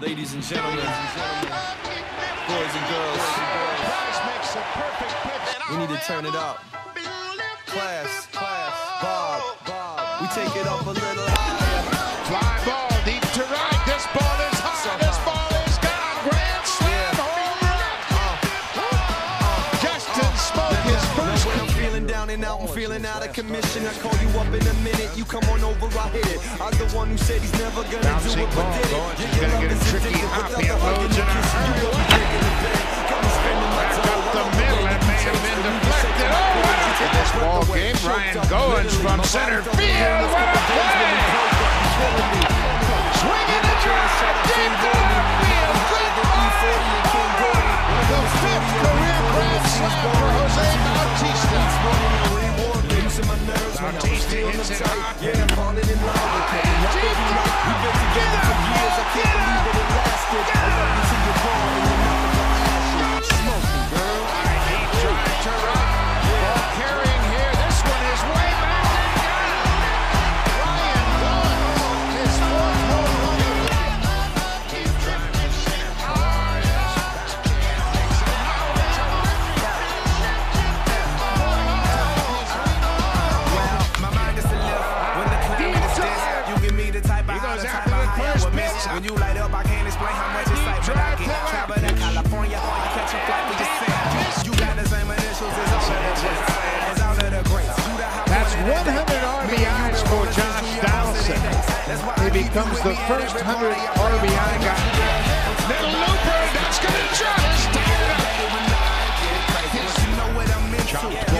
Ladies and gentlemen, boys and girls, we need to turn it up. Class, class, Bob, Bob. We take it up a little higher. Fly ball deep to right. This ball is hot. So this ball is gone. Grand slam, home run. Justin Smoak his first. When I'm feeling down and out, I'm feeling out of commission. I call you up in a minute. You come on over, I hit it. I'm the one who said he's never gonna do it, but did from center field. What a play! Swinging the drive, deep to left field. Goodbye. The fifth career grand slam for Jose Bautista. Bautista hits it hard. When you light up, I can't explain how much it's like, when I get travel to California, catch a flight. You got the same initials as all of the greats. As all of the greats. That's 100 RBIs for Josh Donaldson. He becomes the first 100 RBI guy. Little looper, that's going to drop. Chopped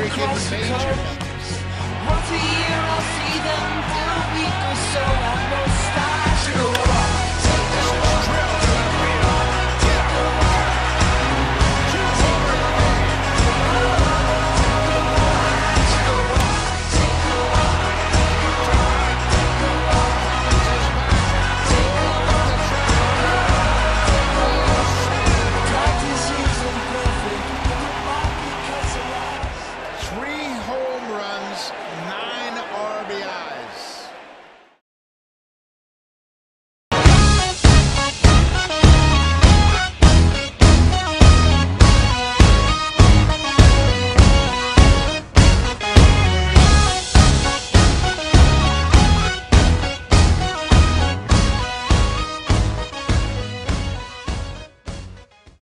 Once a year I'll see them